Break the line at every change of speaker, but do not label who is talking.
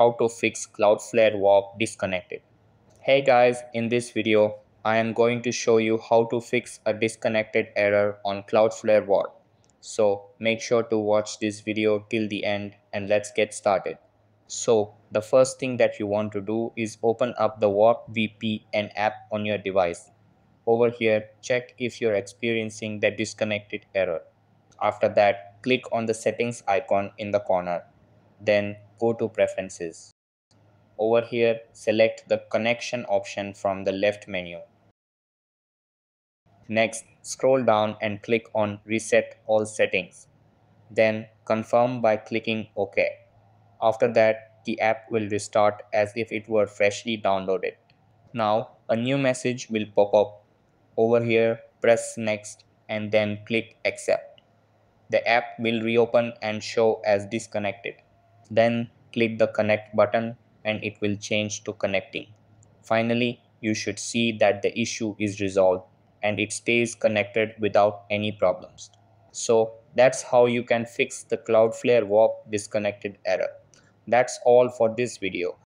how to fix Cloudflare Warp disconnected. Hey guys, in this video, I am going to show you how to fix a disconnected error on Cloudflare Warp. So make sure to watch this video till the end and let's get started. So the first thing that you want to do is open up the Warp VPN app on your device. Over here, check if you're experiencing the disconnected error. After that, click on the settings icon in the corner. Then go to preferences. Over here, select the connection option from the left menu. Next, scroll down and click on reset all settings. Then confirm by clicking OK. After that, the app will restart as if it were freshly downloaded. Now, a new message will pop up. Over here, press next and then click accept. The app will reopen and show as disconnected. Then click the connect button and it will change to connecting. Finally, you should see that the issue is resolved and it stays connected without any problems. So that's how you can fix the Cloudflare Warp disconnected error. That's all for this video.